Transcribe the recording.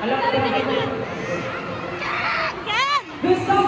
Alam ko na